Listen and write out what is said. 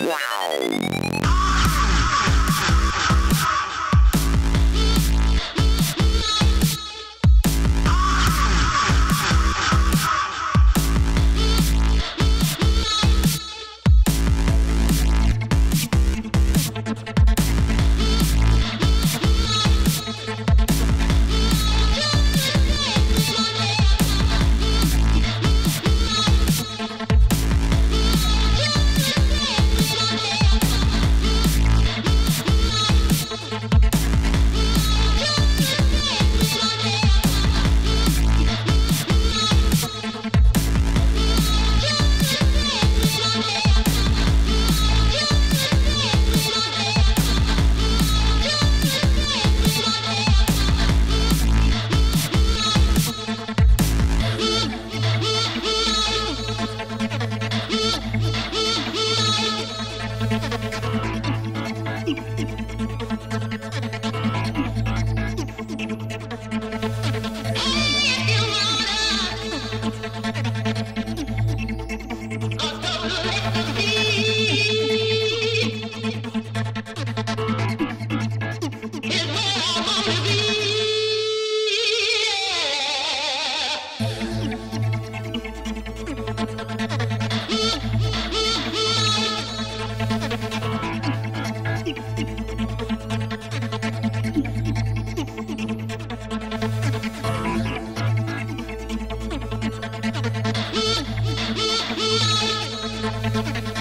Wow. Thank you.